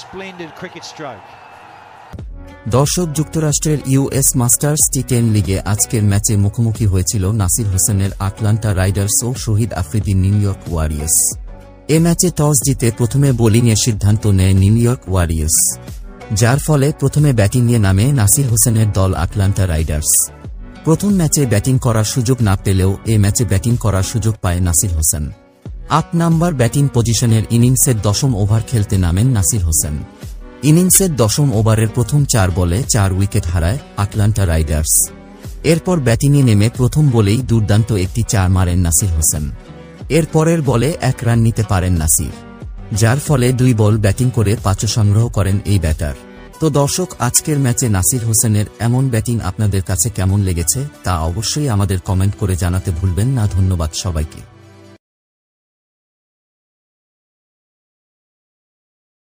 splendid cricket stroke. দর্শক, যুক্তরাষ্ট্রের US masters T ten লিগে আজকের ম্যাচে মুখোমুখি হয়েছিল নাসির হোসেনের আটলান্টা রাইডার্স ও Shahid Afridi New York Warriors. এ ম্যাচে টস জিতে প্রথমে বোলিংয়ের সিদ্ধান্ত নেয় নিউ ইয়র্ক ওয়ারিয়ার্স, যার ফলে প্রথমে ব্যাটিংয়ে নামে নাসির হোসেনের দল আটলান্টা রাইডার্স। প্রথম ম্যাচে ব্যাটিং করার সুযোগ না পেলেও এ ম্যাচে ব্যাটিং করার সুযোগ পায় নাসির হোসেন। আট নাম্বার ব্যাটিং পজিশনের ইনিংসের দশম ওভার খেলতে নামেন নাসির হোসেন। ইনিংসের দশম ওভারের প্রথম চার বলে চার উইকেট হারায় আটলান্টা রাইডার্স। এরপর ব্যাটিংয়ে নেমে প্রথম বলেই দুর্দান্ত একটি চার মারেন নাসির হোসেন। এর পরের বলে এক রান নিতে পারেন নাসির। যার ফলে দুই বল ব্যাটিং করে পাঁচও সংগ্রহ করেন এই ব্যাটার। তো দর্শক, আজকের ম্যাচে নাসির হোসেনের এমন ব্যাটিং আপনাদের কাছে কেমন লেগেছে তা অবশ্যই আমাদের কমেন্ট করে জানাতে ভুলবেন না। ধন্যবাদ সবাইকে।